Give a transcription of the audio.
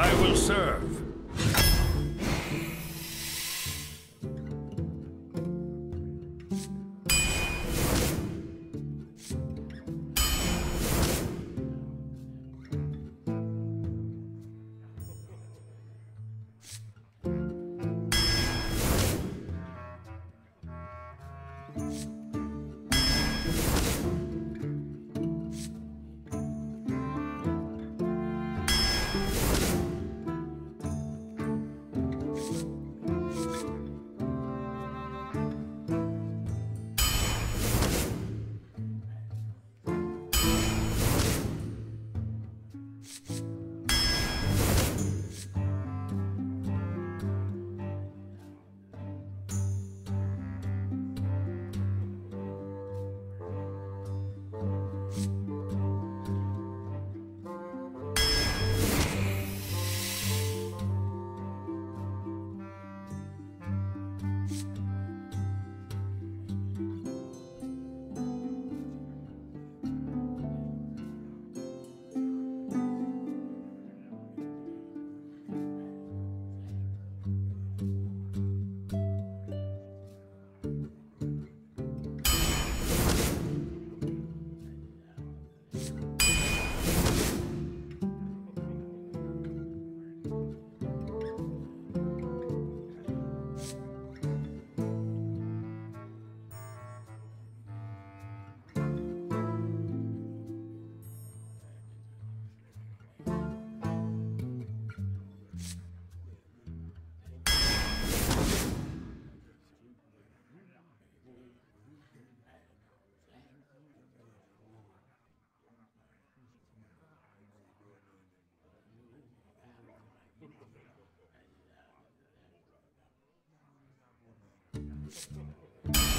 I will serve. Thank you.